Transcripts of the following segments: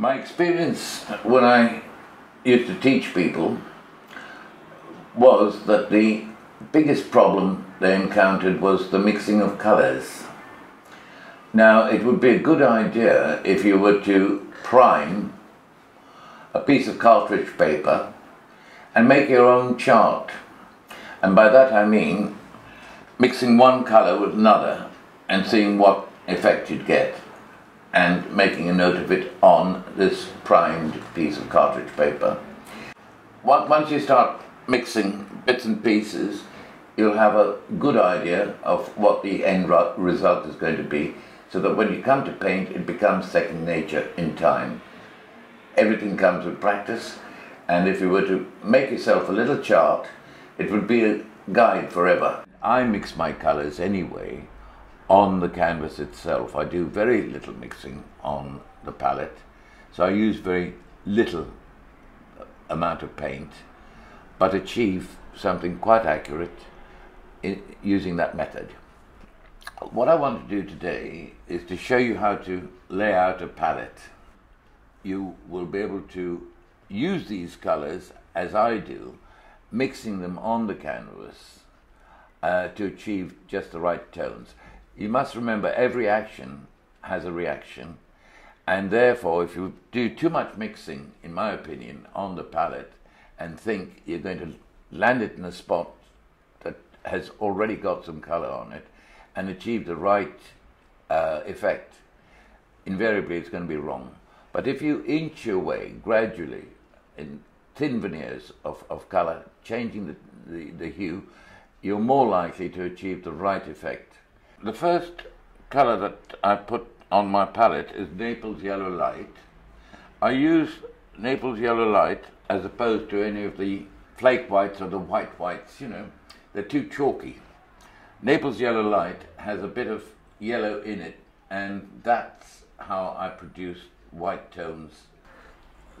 My experience when I used to teach people was that the biggest problem they encountered was the mixing of colours. Now, it would be a good idea if you were to prime a piece of cartridge paper and make your own chart. And by that I mean mixing one colour with another and seeing what effect you'd get and making a note of it on this primed piece of cartridge paper. Once you start mixing bits and pieces, you'll have a good idea of what the end result is going to be so that when you come to paint it becomes second nature in time. Everything comes with practice and if you were to make yourself a little chart it would be a guide forever. I mix my colours anyway on the canvas itself. I do very little mixing on the palette so I use very little uh, amount of paint but achieve something quite accurate in using that method. What I want to do today is to show you how to lay out a palette. You will be able to use these colors as I do, mixing them on the canvas uh, to achieve just the right tones. You must remember every action has a reaction and therefore if you do too much mixing, in my opinion, on the palette and think you're going to land it in a spot that has already got some color on it and achieve the right uh, effect, invariably it's going to be wrong. But if you inch your way gradually in thin veneers of, of color, changing the, the, the hue, you're more likely to achieve the right effect. The first color that I put on my palette is Naples Yellow Light. I use Naples Yellow Light as opposed to any of the flake whites or the white whites, you know, they're too chalky. Naples Yellow Light has a bit of yellow in it, and that's how I produce white tones.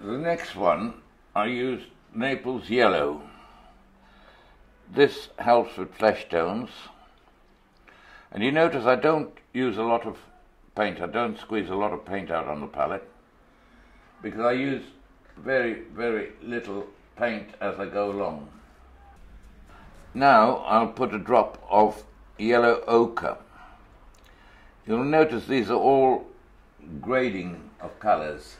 The next one, I use Naples Yellow. This helps with flesh tones. And you notice I don't use a lot of paint, I don't squeeze a lot of paint out on the palette, because I use very, very little paint as I go along. Now I'll put a drop of yellow ochre. You'll notice these are all grading of colors.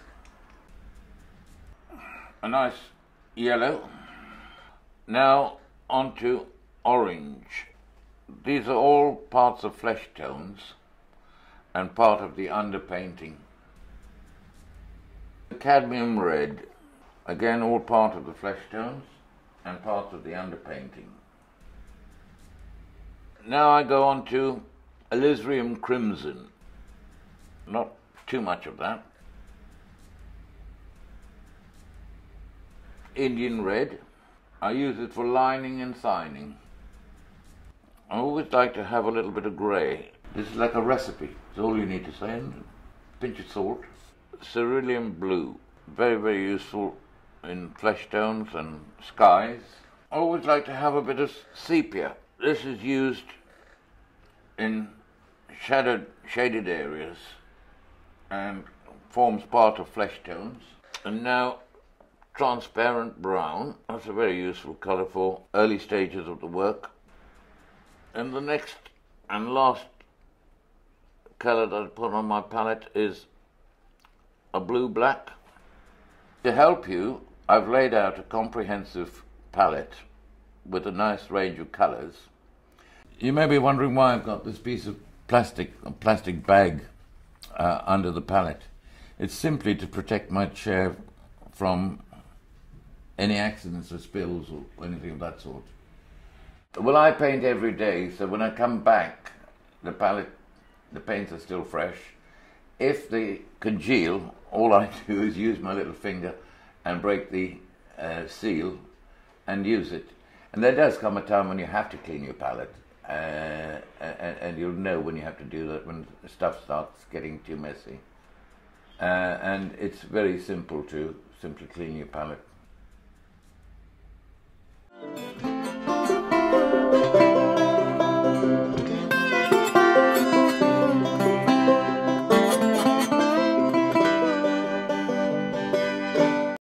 A nice yellow. Now onto orange. These are all parts of flesh tones and part of the underpainting. Cadmium red, again all part of the flesh tones and part of the underpainting. Now I go on to alizarin crimson. Not too much of that. Indian red. I use it for lining and signing. I always like to have a little bit of grey. This is like a recipe. It's all you need to say. And a pinch of salt. Cerulean blue. Very, very useful in flesh tones and skies. I always like to have a bit of sepia. This is used in shadowed, shaded areas and forms part of flesh tones. And now transparent brown. That's a very useful colour for early stages of the work. And the next and last colour that I put on my palette is a blue-black. To help you, I've laid out a comprehensive palette with a nice range of colours. You may be wondering why I've got this piece of plastic, plastic bag uh, under the palette. It's simply to protect my chair from any accidents or spills or anything of that sort. Well, I paint every day, so when I come back, the palette, the paints are still fresh. If they congeal, all I do is use my little finger and break the uh, seal and use it. And there does come a time when you have to clean your palette, uh, and, and, you'll know when you have to do that when stuff starts getting too messy. uh, and it's very simple to simply clean your palette